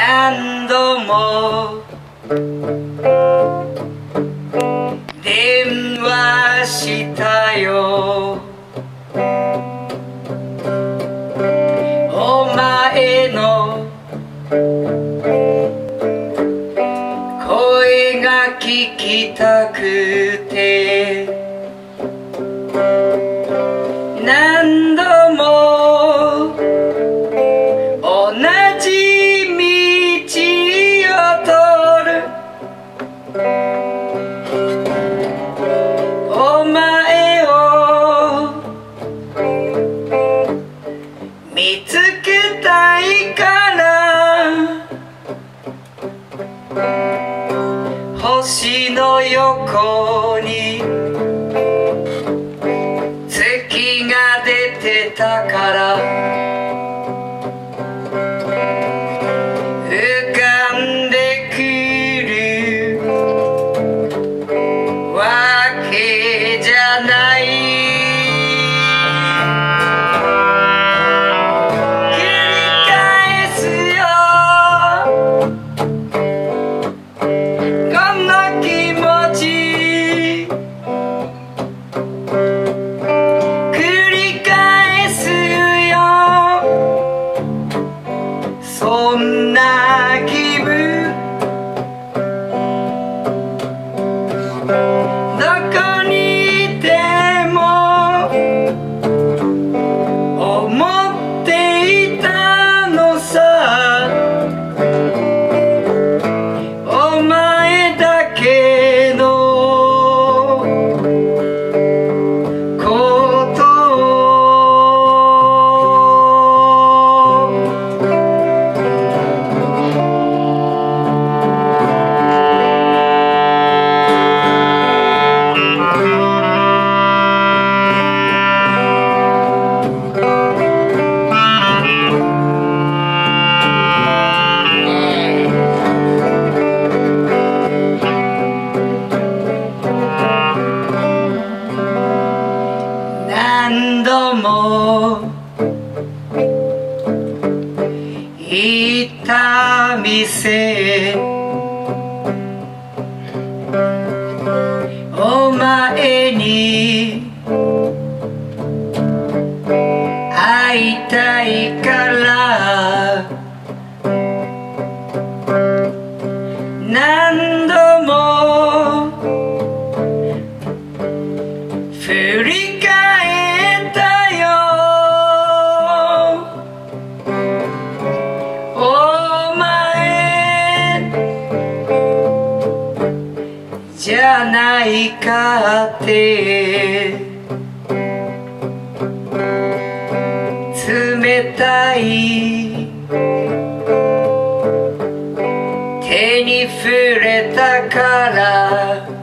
何度も。電話したよ。お前の声が聞きたくて。何度も。同じ星の I 何度も行った店お前に会いたいからじゃないかって。冷たい。手に触れたから。